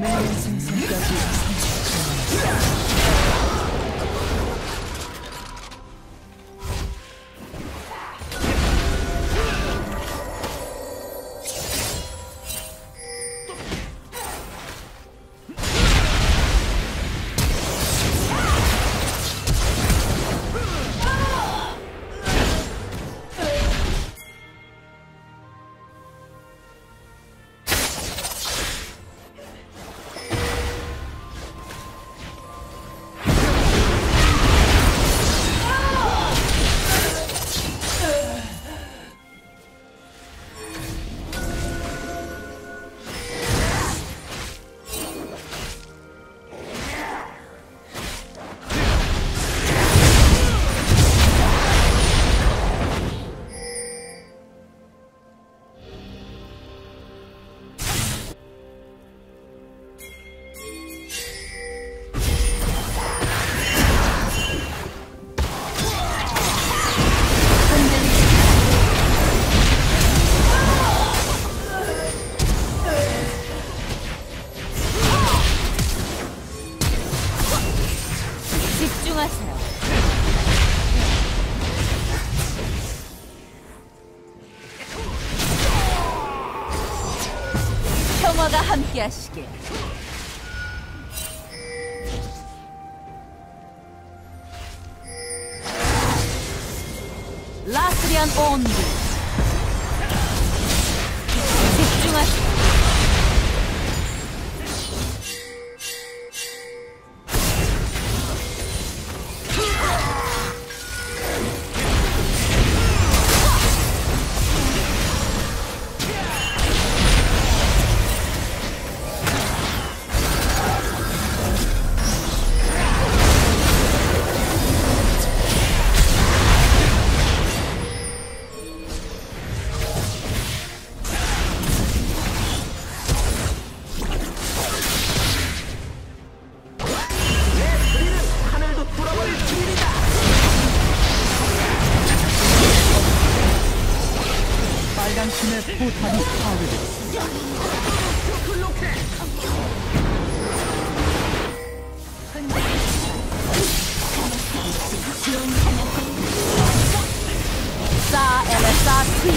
Reminiscence of Douglas. 집중하세요. 평화가 함께하시길. 라스리안 온기. 포탑이 파괴되었습니다. 엘레사 트리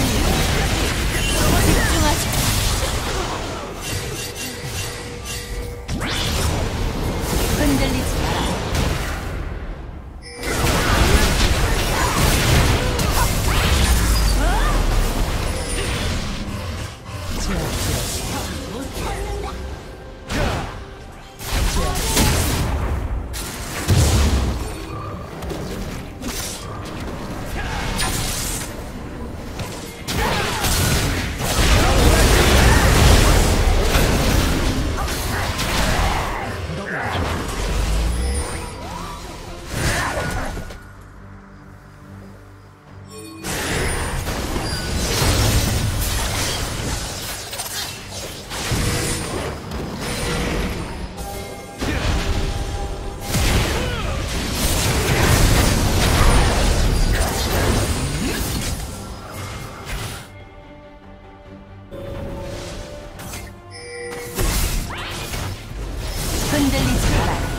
흔들리지. 真的厉害。